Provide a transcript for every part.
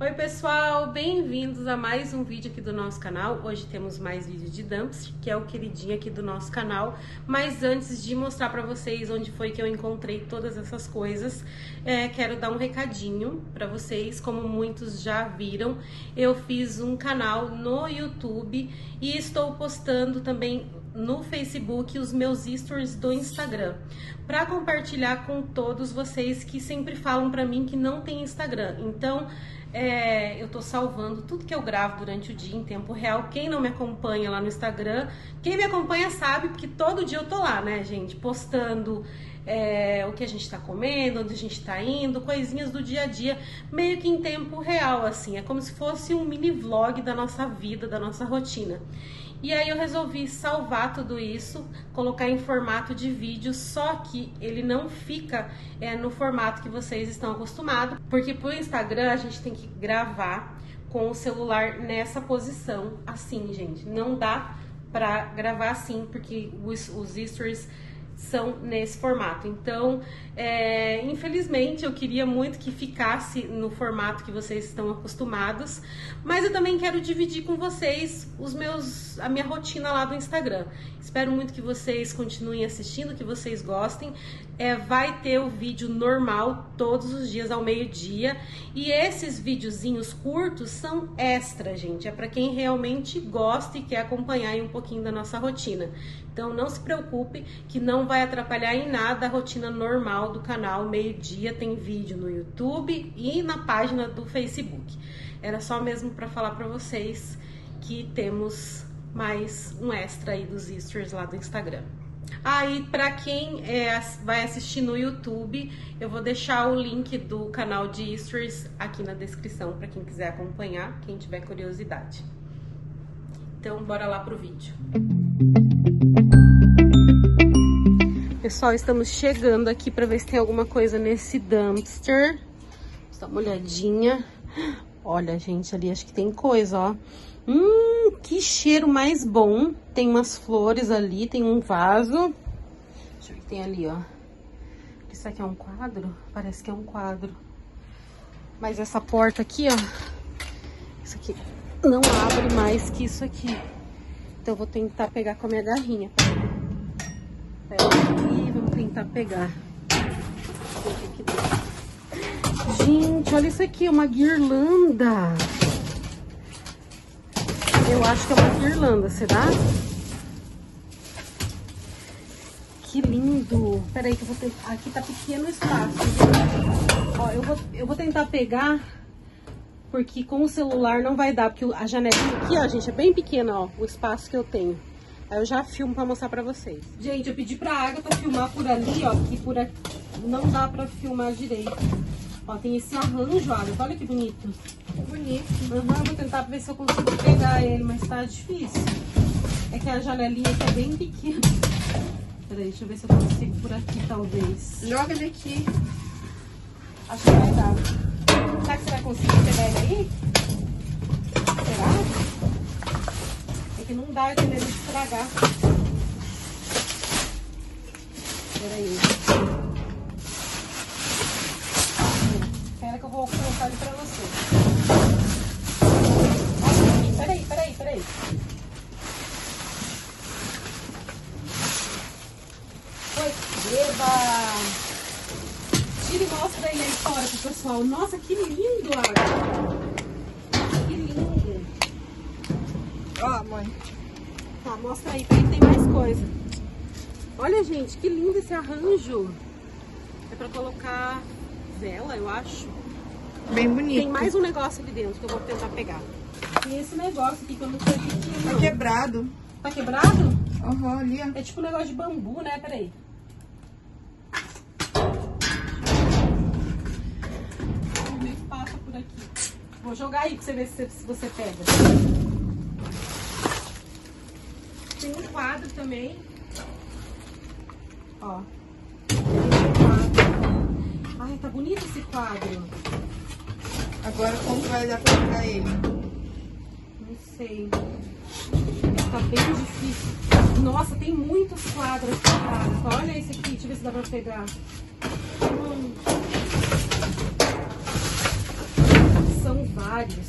Oi pessoal, bem-vindos a mais um vídeo aqui do nosso canal. Hoje temos mais vídeo de dumpster, que é o queridinho aqui do nosso canal. Mas antes de mostrar pra vocês onde foi que eu encontrei todas essas coisas, é, quero dar um recadinho pra vocês. Como muitos já viram, eu fiz um canal no YouTube e estou postando também no Facebook os meus stories do Instagram para compartilhar com todos vocês que sempre falam para mim que não tem Instagram. Então, é, eu tô salvando tudo que eu gravo durante o dia em tempo real. Quem não me acompanha lá no Instagram, quem me acompanha sabe, porque todo dia eu tô lá, né, gente? Postando é, o que a gente tá comendo, onde a gente tá indo, coisinhas do dia a dia, meio que em tempo real, assim. É como se fosse um mini vlog da nossa vida, da nossa rotina. E aí eu resolvi salvar tudo isso, colocar em formato de vídeo, só que ele não fica é, no formato que vocês estão acostumados, porque pro Instagram a gente tem que gravar com o celular nessa posição, assim, gente. Não dá pra gravar assim, porque os, os stories são nesse formato. Então, é, infelizmente, eu queria muito que ficasse no formato que vocês estão acostumados, mas eu também quero dividir com vocês os meus, a minha rotina lá do Instagram. Espero muito que vocês continuem assistindo, que vocês gostem. É, vai ter o vídeo normal todos os dias ao meio-dia e esses videozinhos curtos são extra, gente. É para quem realmente gosta e quer acompanhar um pouquinho da nossa rotina. Então não se preocupe que não vai atrapalhar em nada a rotina normal do canal. Meio-dia tem vídeo no YouTube e na página do Facebook. Era só mesmo para falar para vocês que temos mais um extra aí dos stories lá do Instagram. Aí, ah, para quem é, vai assistir no YouTube, eu vou deixar o link do canal de stories aqui na descrição para quem quiser acompanhar, quem tiver curiosidade. Então, bora lá pro vídeo. Pessoal, estamos chegando aqui para ver se tem alguma coisa nesse dumpster. Dá uma olhadinha. Olha, gente, ali acho que tem coisa, ó. Hum, que cheiro mais bom. Tem umas flores ali, tem um vaso. Deixa eu ver o que tem ali, ó. Isso aqui é um quadro? Parece que é um quadro. Mas essa porta aqui, ó. Isso aqui não abre mais que isso aqui. Então eu vou tentar pegar com a minha garrinha. Pega aqui, vamos tentar pegar. Gente, olha isso aqui, uma guirlanda. Eu acho que é uma guirlanda, será? Que lindo. Peraí que eu vou tentar... Aqui tá pequeno espaço. Ó, eu vou, eu vou tentar pegar porque com o celular não vai dar, porque a janelinha aqui, ó, gente, é bem pequena, ó, o espaço que eu tenho. Aí eu já filmo pra mostrar pra vocês. Gente, eu pedi pra Agatha filmar por ali, ó, que por aqui não dá pra filmar direito. Ó, tem esse arranjo, Agatha, olha que bonito. É bonito. Uhum, vou tentar ver se eu consigo pegar ele, mas tá difícil. É que a janelinha aqui é bem pequena. Peraí, deixa eu ver se eu consigo por aqui, talvez. Joga ele aqui. Acho que vai dar. Será que você vai conseguir pegar ele aí? Será? É que não dá de medo de estragar. Peraí. Que eu vou colocar ele pra você. Peraí, peraí, peraí. Oi, beba! Tira e mostra ele aí fora pro pessoal. Nossa, que lindo, Ara. Que lindo. Ó, mãe. Tá, mostra aí, que tem mais coisa. Olha, gente, que lindo esse arranjo. É pra colocar vela, eu acho. Bem bonito. Tem mais um negócio ali dentro que eu vou tentar pegar. Esse negócio aqui que eu que é. Tá quebrado. Tá quebrado? Aham, uhum, ali. É tipo um negócio de bambu, né? Peraí. Vou jogar aí pra você ver se, se você pega. Tem um quadro também. Ó. Ai, tá bonito esse quadro. Agora como vai dar pra colocar ele? Não sei. Tá bem difícil. Nossa, tem muitos quadros quadrados. Olha esse aqui, deixa eu ver se dá pra pegar. Hum. São vários.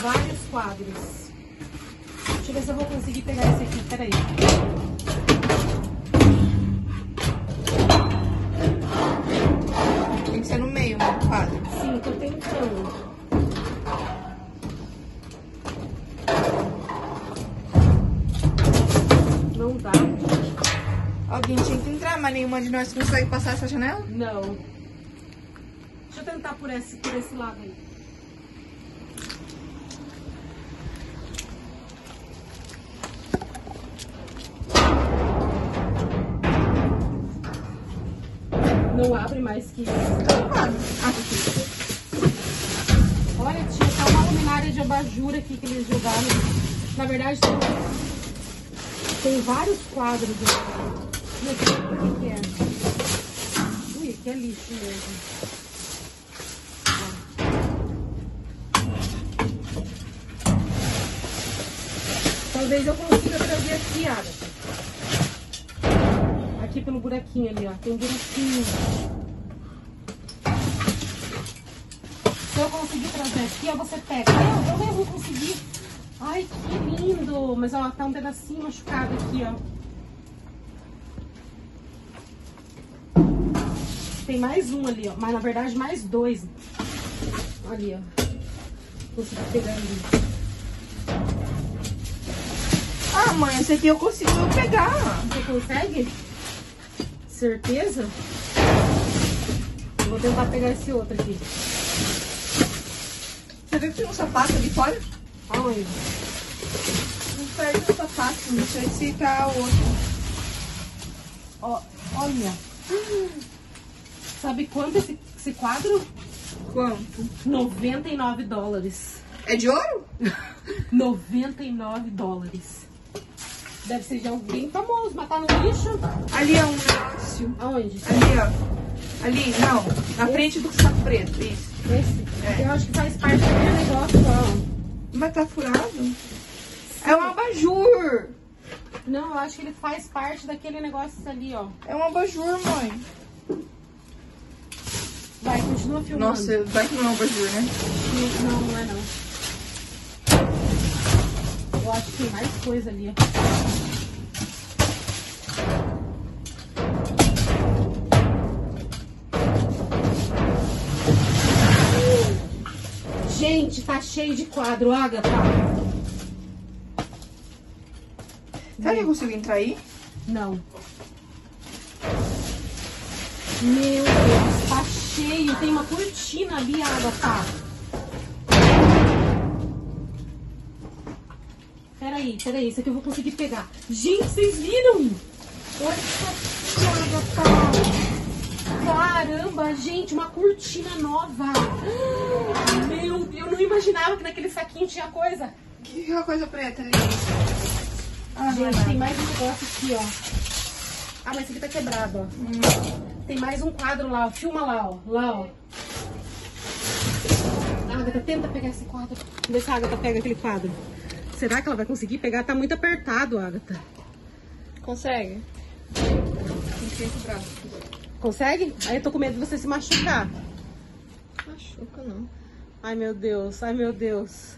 Vários quadros. Deixa eu ver se eu vou conseguir pegar esse aqui. Peraí. Sim, tô tentando. Não dá? Alguém tinha que entrar, mas nenhuma de nós consegue passar essa janela? Não. Deixa eu tentar por esse, por esse lado aí. Não abre mais que isso. Ah, aqui. Abajur aqui que eles jogaram. Na verdade, tem, tem vários quadros aqui. E o que que é? Ui, aqui é lixo mesmo. Talvez eu consiga trazer aqui, Agatha. Aqui pelo buraquinho ali, ó. Tem um buraquinho. Se eu conseguir trazer aqui, ó, você pega. Eu nem vou conseguir. Ai, que lindo. Mas, ó, tá um pedacinho machucado aqui, ó. Tem mais um ali, ó. Mas, na verdade, mais dois. Ali, ó. Consegui pegar ali. Ah, mãe, esse aqui eu consigo pegar. Você consegue? Certeza? Eu Vou tentar pegar esse outro aqui. Você viu que tem um sapato ali fora? Aonde? Não perde o sapato, não sei se tá o outro. Ó, olha. Sabe quanto esse, esse quadro? Quanto? 99 dólares. É de ouro? 99 dólares. Deve ser de alguém famoso, mas tá no lixo. Ali é um negócio. Aonde? Ali, ó. Ali, não. Na frente do saco preto, isso. Esse? É. Eu acho que faz parte daquele negócio ó. Mas tá furado? É um abajur. Não, eu acho que ele faz parte daquele negócio ali, ó. É um abajur, mãe. Vai, continua filmando. Nossa, vai que não é um abajur, né? Não, não é não. Eu acho que tem mais coisa ali, ó. Gente, tá cheio de quadro, Agatha. Será que eu consigo entrar aí? Não. Meu Deus, tá cheio. Tem uma cortina ali, Agatha. Peraí, peraí, isso aqui eu vou conseguir pegar. Gente, vocês viram? Olha essa Agatha. Caramba, gente, uma cortina nova. Meu não imaginava que naquele saquinho tinha coisa. Que é coisa preta ali? Ah, Gente, tem mais um negócio aqui, ó. Ah, mas esse aqui tá quebrado, ó. Tem mais um quadro lá, ó. Filma lá, ó. Lá, ó. Agatha, tenta pegar esse quadro. Vê se a Agatha pega aquele quadro. Será que ela vai conseguir pegar? Tá muito apertado, Agatha. Consegue? Consegue? Aí eu tô com medo de você se machucar. Machuca não. Ai, meu Deus. Ai, meu Deus.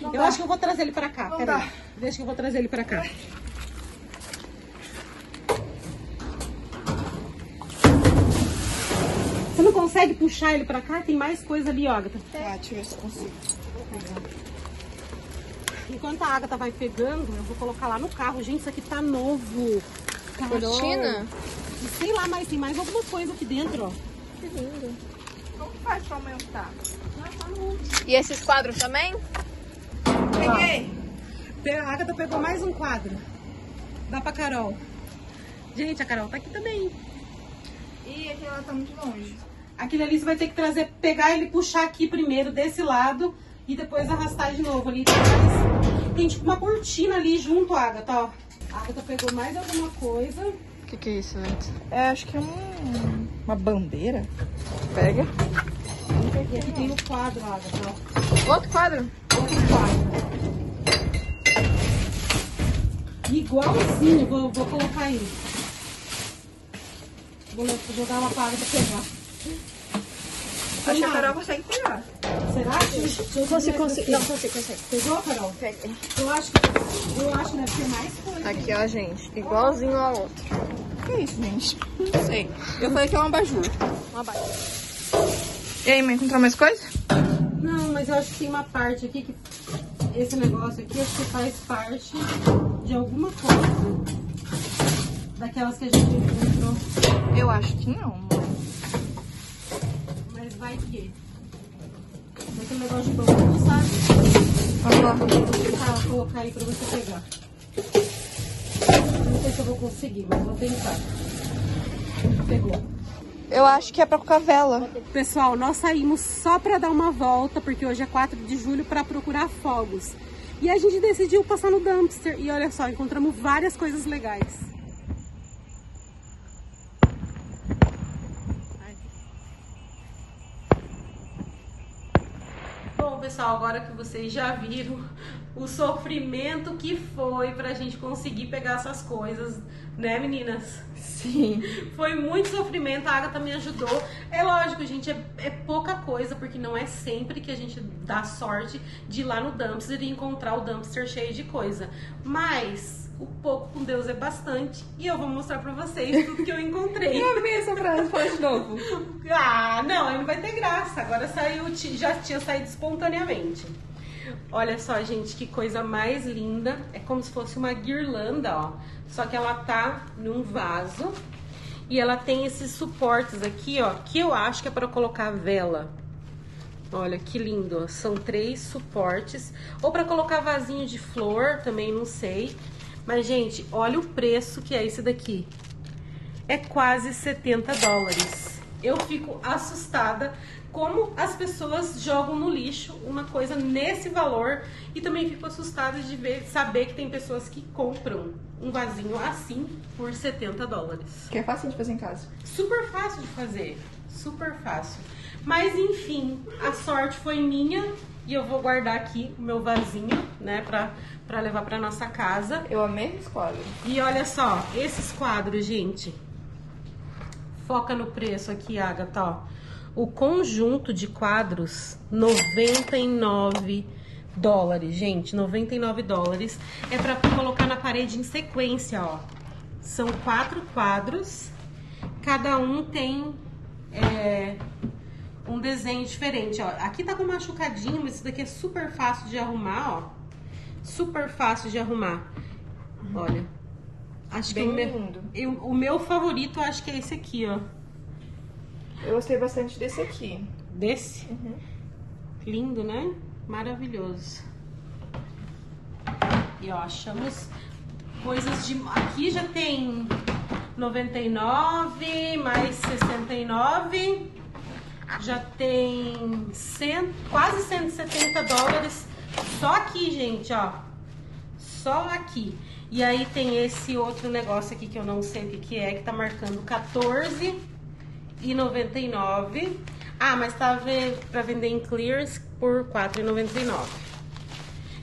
Não eu dá. acho que eu vou trazer ele pra cá. Não Peraí. dá. Deixa que eu vou trazer ele pra cá. Você não consegue puxar ele pra cá? Tem mais coisa ali, ó, Agatha. Tá, deixa eu ver se eu consigo. Enquanto a Agatha vai pegando, eu vou colocar lá no carro. Gente, isso aqui tá novo. Carol. Cortina? Sei lá, mas tem mais alguma coisa aqui dentro, ó. Que lindo. Faz pra aumentar? E esses quadros também? Peguei. A Agatha pegou mais um quadro. Dá pra Carol. Gente, a Carol tá aqui também. Ih, aquele lá tá muito longe. Aquele ali você vai ter que trazer, pegar ele e puxar aqui primeiro desse lado e depois arrastar de novo ali. Tem, tipo uma cortina ali junto, Agatha, ó. A Agatha pegou mais alguma coisa. O que, que é isso, antes? É, acho que é um, uma bandeira. Pega. E aqui tem o quadro, Agatha, ó. Outro quadro? Outro quadro. Igualzinho, vou, vou colocar aí. Vou jogar uma para pra pegar. Acho que a Carol consegue pegar. Será que eu Consigo, consigo. Não, consigo, consigo. Pegou, Carol? Peguei. Eu acho que eu acho que deve ter mais coisa. Aqui, ó, gente. Igualzinho ao outro. Que isso, gente? Não sei. Eu falei que é um abajur. Uma bate. E aí, mãe, encontrou mais coisa? Não, mas eu acho que tem uma parte aqui que. Esse negócio aqui acho que faz parte de alguma coisa. Daquelas que a gente encontrou. Eu acho que não, mãe. Mas vai que. Daquele negócio de bambu, sabe? Vamos lá. Vou colocar aí pra você pegar. Sei se eu vou conseguir, mas vou tentar. Pegou. Eu acho que é pra colocar vela. Pessoal, nós saímos só para dar uma volta, porque hoje é 4 de julho, para procurar fogos. E a gente decidiu passar no dumpster. E olha só, encontramos várias coisas legais. Bom, pessoal, agora que vocês já viram o sofrimento que foi pra gente conseguir pegar essas coisas, né, meninas? Sim. Foi muito sofrimento, a Agatha me ajudou. É lógico, gente, é, é pouca coisa, porque não é sempre que a gente dá sorte de ir lá no dumpster e encontrar o dumpster cheio de coisa. Mas o pouco com Deus é bastante. E eu vou mostrar pra vocês tudo que eu encontrei. Eu amei essa frase, fala de novo. Ah, não, aí não vai ter graça. Agora saiu, já tinha saído espontaneamente. Olha só, gente, que coisa mais linda. É como se fosse uma guirlanda, ó. Só que ela tá num vaso. E ela tem esses suportes aqui, ó, que eu acho que é para colocar vela. Olha que lindo, são três suportes. Ou para colocar vasinho de flor, também não sei. Mas, gente, olha o preço que é esse daqui é quase 70 dólares. Eu fico assustada como as pessoas jogam no lixo uma coisa nesse valor e também fico assustada de ver, saber que tem pessoas que compram um vasinho assim por 70 dólares. Que é fácil de fazer em casa. Super fácil de fazer, super fácil. Mas enfim, a sorte foi minha e eu vou guardar aqui o meu vasinho, né, pra, pra levar pra nossa casa. Eu amei esse quadro. E olha só, esses quadros, gente. Foca no preço aqui, Agatha, ó. O conjunto de quadros, 99 dólares, gente, 99 dólares. É pra colocar na parede em sequência, ó. São quatro quadros, cada um tem é, um desenho diferente, ó. Aqui tá com machucadinho, mas isso daqui é super fácil de arrumar, ó. Super fácil de arrumar. Olha. Acho Bem que o meu, lindo. eu- o meu favorito acho que é esse aqui, ó. Eu gostei bastante desse aqui. Desse. Uhum. Lindo, né? Maravilhoso. E ó, achamos coisas de. Aqui já tem 99, mais 69. Já tem 100, quase 170 dólares. Só aqui, gente, ó. Só aqui. E aí tem esse outro negócio aqui que eu não sei o que, é, que tá marcando 14 e 99. Ah, mas tá pra vender em clearance por 4,99.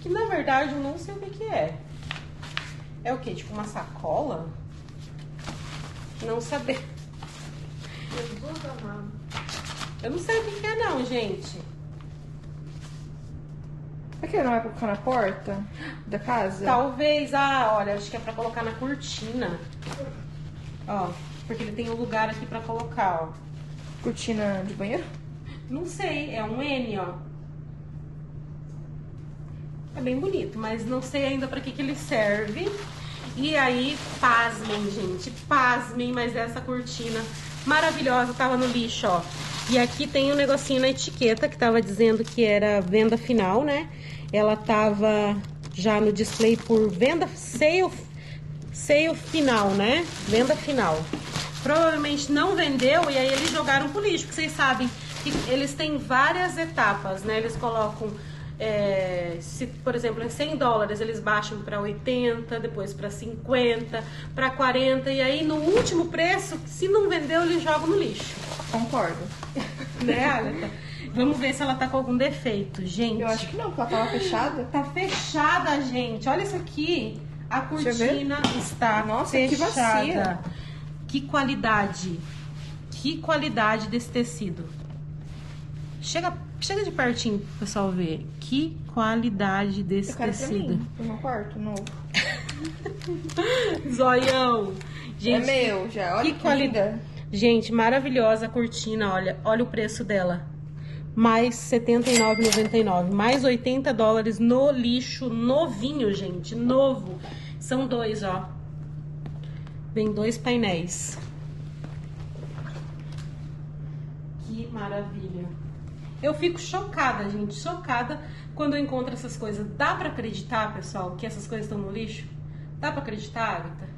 Que na verdade eu não sei o que, que é. É o que? Tipo uma sacola? Não saber. Eu não sei o que, que é não, gente. Aqui não é pra colocar na porta da casa? Talvez, ah, olha, acho que é pra colocar na cortina. Ó, porque ele tem um lugar aqui pra colocar, ó. Cortina de banheiro? Não sei, é um N, ó. É bem bonito, mas não sei ainda pra que, que ele serve. E aí, pasmem, gente, pasmem, mas essa cortina maravilhosa tava no lixo, ó. E aqui tem um negocinho na etiqueta que tava dizendo que era venda final, né? Ela tava já no display por venda sale, sale final, né? Venda final. Provavelmente não vendeu e aí eles jogaram pro lixo, porque vocês sabem que eles têm várias etapas, né? Eles colocam, é, se, por exemplo, em 100 dólares, eles baixam para 80, depois para 50, para 40, e aí no último preço, se não vendeu, eles jogam no lixo. Concordo. Né? Vamos ver se ela tá com algum defeito, gente. Eu acho que não, porque ela tava fechada. Tá fechada, gente. Olha isso aqui. A cortina está Nossa, que fechada. vazia. Que qualidade. Que qualidade desse tecido. Chega, chega de pertinho pro pessoal ver. Que qualidade desse Eu quero pra tecido. mim, pro meu quarto novo. Zoião. Gente, é meu já, olha que que, qualidade. Gente, maravilhosa a cortina, olha. Olha o preço dela. Mais R$ 79,99. Mais 80 dólares no lixo novinho, gente. Novo. São dois, ó. Vem dois painéis. Que maravilha. Eu fico chocada, gente. Chocada quando eu encontro essas coisas. Dá pra acreditar, pessoal, que essas coisas estão no lixo? Dá pra acreditar, Agatha?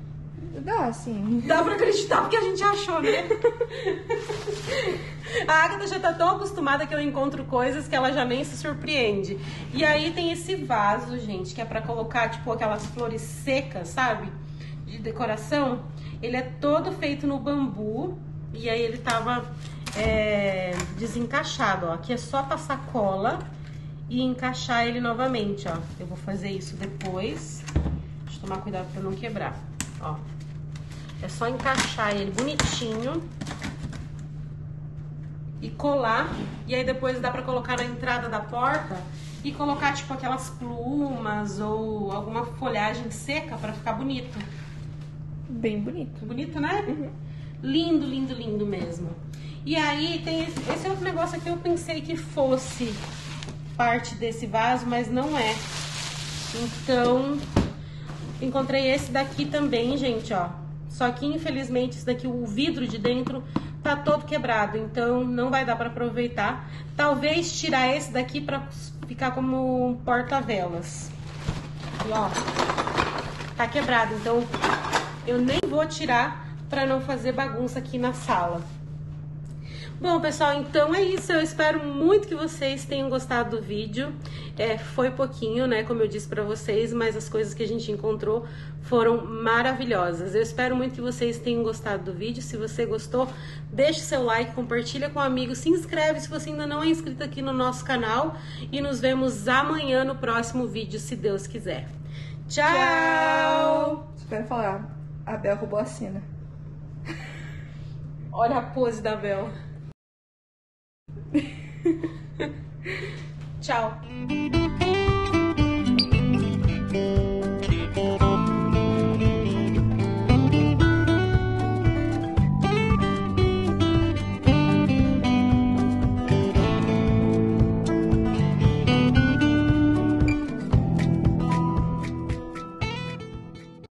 Dá, sim. Dá pra acreditar porque a gente achou, né? A Agatha já tá tão acostumada que eu encontro coisas que ela já nem se surpreende. E aí tem esse vaso, gente, que é pra colocar, tipo, aquelas flores secas, sabe? De decoração. Ele é todo feito no bambu. E aí ele tava é, desencaixado, ó. Aqui é só passar cola e encaixar ele novamente, ó. Eu vou fazer isso depois. Deixa eu tomar cuidado pra não quebrar, ó. É só encaixar ele bonitinho e colar. E aí depois dá pra colocar na entrada da porta e colocar tipo aquelas plumas ou alguma folhagem seca pra ficar bonito. Bem bonito. Bonito, né? Lindo, lindo, lindo mesmo. E aí tem esse, esse outro negócio aqui eu pensei que fosse parte desse vaso, mas não é. Então, encontrei esse daqui também, gente, ó. Só que infelizmente esse daqui, o vidro de dentro tá todo quebrado, então não vai dar para aproveitar. Talvez tirar esse daqui para ficar como porta-velas. E ó, tá quebrado, então eu nem vou tirar para não fazer bagunça aqui na sala. Bom, pessoal, então é isso. Eu espero muito que vocês tenham gostado do vídeo. É, foi pouquinho, né, como eu disse pra vocês, mas as coisas que a gente encontrou foram maravilhosas. Eu espero muito que vocês tenham gostado do vídeo. Se você gostou, deixe seu like, compartilha com um amigo, se inscreve se você ainda não é inscrito aqui no nosso canal e nos vemos amanhã no próximo vídeo, se Deus quiser. Tchau! Tchau! Espero falar. A Bel roubou a cena. Olha a pose da Bel. Tchau.